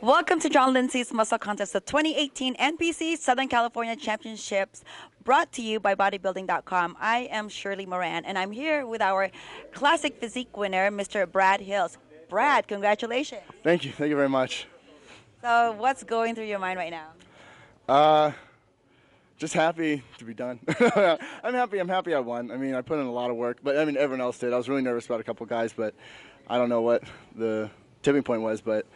Welcome to Jon Lindsay's Muscle Contest, the 2018 NPC Southern California Championships, brought to you by bodybuilding.com. I am Shirley Moran, and I'm here with our classic physique winner, Mr. Brad Hills. Brad, congratulations. Thank you. Thank you very much. So, what's going through your mind right now? Uh, just happy to be done. I'm happy. I'm happy I won. I mean, I put in a lot of work, but I mean, everyone else did. I was really nervous about a couple guys, but I don't know what the tipping point was, but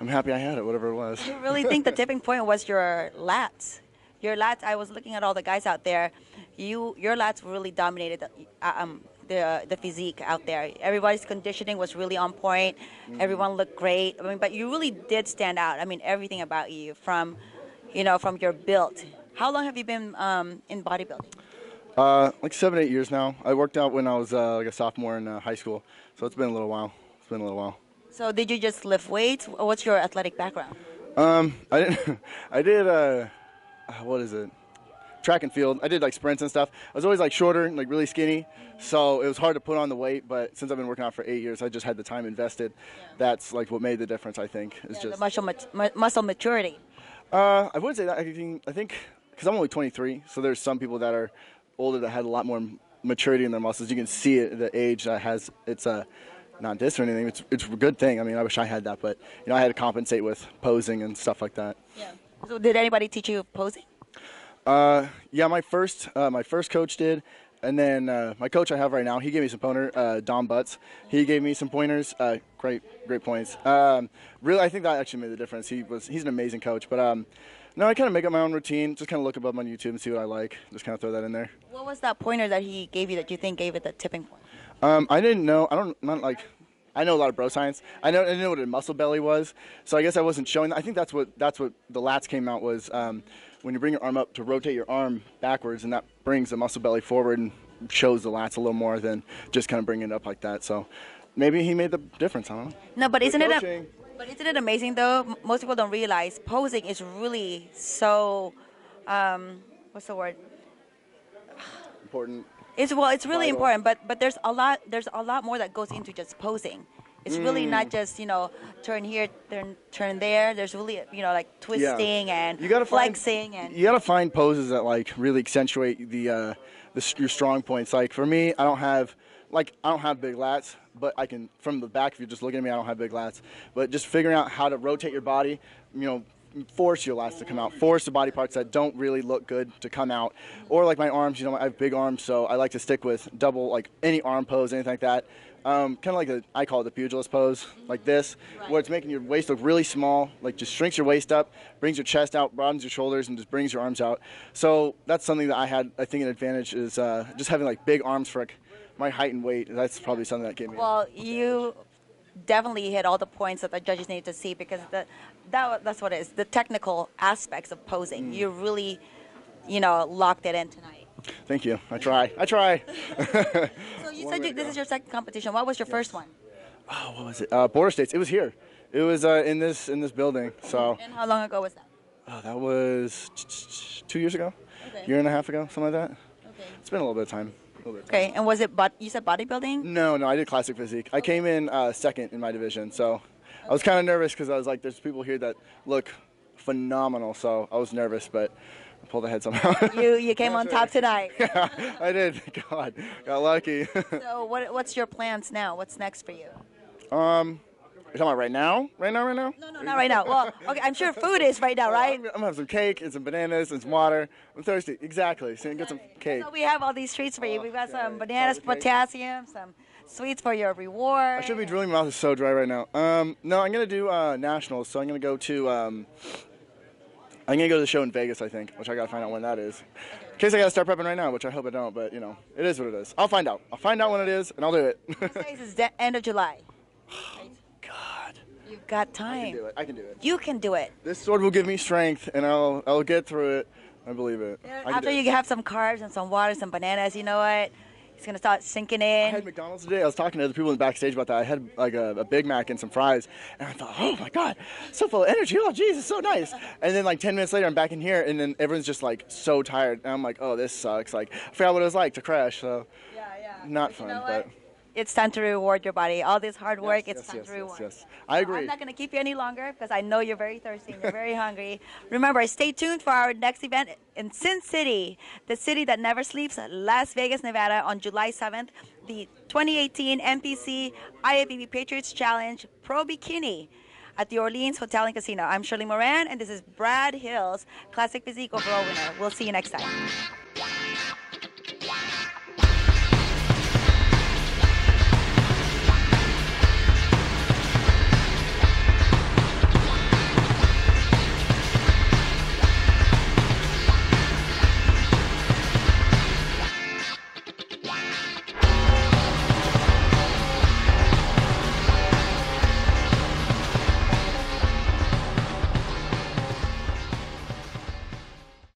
I'm happy I had it, whatever it was. You really think the tipping point was your lats? Your lats. I was looking at all the guys out there. You, your lats really dominated the, uh, um, the the physique out there. Everybody's conditioning was really on point. Mm-hmm. Everyone looked great. I mean, but you really did stand out. I mean, everything about you from, you know, from your build. How long have you been um, in bodybuilding? Uh, like seven, eight years now. I worked out when I was uh, like a sophomore in uh, high school, so it's been a little while. It's been a little while. So did you just lift weights? What's your athletic background? Um, I didn't. I did. Uh, uh, what is it? Track and field. I did like sprints and stuff. I was always like shorter, like really skinny, so it was hard to put on the weight. But since I've been working out for eight years, I just had the time invested. Yeah. That's like what made the difference. I think is yeah, just the muscle mat- muscle maturity. Uh, I wouldn't say that. I think. I think because I'm only 23, so there's some people that are older that had a lot more maturity in their muscles. You can see it. The age that has it's a not this or anything. It's it's a good thing. I mean, I wish I had that, but you know, I had to compensate with posing and stuff like that. Yeah. So did anybody teach you posing? Uh, yeah, my first uh, my first coach did, and then uh, my coach I have right now, he gave me some pointer. Uh, Don Butts, he gave me some pointers. Uh, great, great points. Um, really, I think that actually made the difference. He was he's an amazing coach, but um, no, I kind of make up my own routine. Just kind of look above on YouTube and see what I like. Just kind of throw that in there. What was that pointer that he gave you that you think gave it the tipping point? Um, I didn't know. I don't not like. I know a lot of bro science. I know I didn't know what a muscle belly was, so I guess I wasn't showing. I think that's what that's what the lats came out was um, when you bring your arm up to rotate your arm backwards, and that brings the muscle belly forward and shows the lats a little more than just kind of bringing it up like that. So maybe he made the difference. I don't know. No, but isn't it? A, but isn't it amazing though? Most people don't realize posing is really so. Um, what's the word? Important. It's well, it's really Vital. important, but but there's a lot there's a lot more that goes into just posing. It's mm. really not just you know turn here, turn turn there. There's really you know like twisting yeah. and you gotta flexing find, and you gotta find poses that like really accentuate the uh, the your strong points. Like for me, I don't have like I don't have big lats, but I can from the back. If you're just looking at me, I don't have big lats. But just figuring out how to rotate your body, you know, force your lats to come out, force the body parts that don't really look good to come out, or like my arms. You know, I have big arms, so I like to stick with double, like any arm pose, anything like that. Um, kind of like a, I call it the pugilist pose, like this, right. where it's making your waist look really small, like just shrinks your waist up, brings your chest out, broadens your shoulders, and just brings your arms out. So that's something that I had, I think, an advantage is uh, just having like big arms for like, my height and weight. That's probably something that gave me. Well, you definitely hit all the points that the judges need to see because the, that that's what it is. The technical aspects of posing. Mm. You really, you know, locked it in tonight. Thank you. I try. I try. so you said you, this is your second competition. What was your yes. first one? Oh, what was it? Uh, Border States. It was here. It was uh, in this in this building. So. And how long ago was that? Oh, that was two years ago. Okay. Year and a half ago, something like that. Okay. It's been a little bit of time. Okay, and was it but you said bodybuilding? No, no, I did classic physique. I came in uh, second in my division, so I was kind of nervous because I was like, "There's people here that look phenomenal," so I was nervous, but I pulled ahead somehow. you you came on top tonight. yeah, I did. God, got lucky. so what what's your plans now? What's next for you? Um, you're talking about right now? Right now, right now? No, no, not right now. Well, okay, I'm sure food is right now, right? I'm, I'm gonna have some cake and some bananas and some water. I'm thirsty. Exactly. So you get some cake. So we have all these treats for you. We've got some bananas, potassium, some sweets for your reward. I should be drooling. My mouth is so dry right now. Um, no, I'm gonna do uh, nationals. So I'm gonna go to. Um, I'm gonna go to the show in Vegas, I think, which I gotta find out when that is. In case I gotta start prepping right now, which I hope I don't, but you know, it is what it is. I'll find out. I'll find out when it is, and I'll do it. this is the end of July. Got time. I can do it. I can do it. You can do it. This sword will give me strength, and I'll I'll get through it. I believe it. After you have some carbs and some water, some bananas, you know what? It's gonna start sinking in. I had McDonald's today. I was talking to other people in the backstage about that. I had like a, a, Big Mac and some fries, and I thought, oh my god, so full of energy. Oh Jesus, so nice. and then like 10 minutes later, I'm back in here, and then everyone's just like so tired, and I'm like, oh, this sucks. Like I forgot what it was like to crash. So yeah, yeah. Not but fun, you know but it's time to reward your body. All this hard work, Yes, it's yes, time yes, to reward. yes. I So agree. I'm not going to keep you any longer because I know you're very thirsty and you're very hungry. Remember, stay tuned for our next event in Sin City, the city that never sleeps, Las Vegas, Nevada, on July 7th. The 2018 NPC IFBB Patriots Challenge Pro Bikini at the Orleans Hotel and Casino. I'm Shirley Moran, and this is Brad Hills, Classic Physique overall winner. We'll see you next time.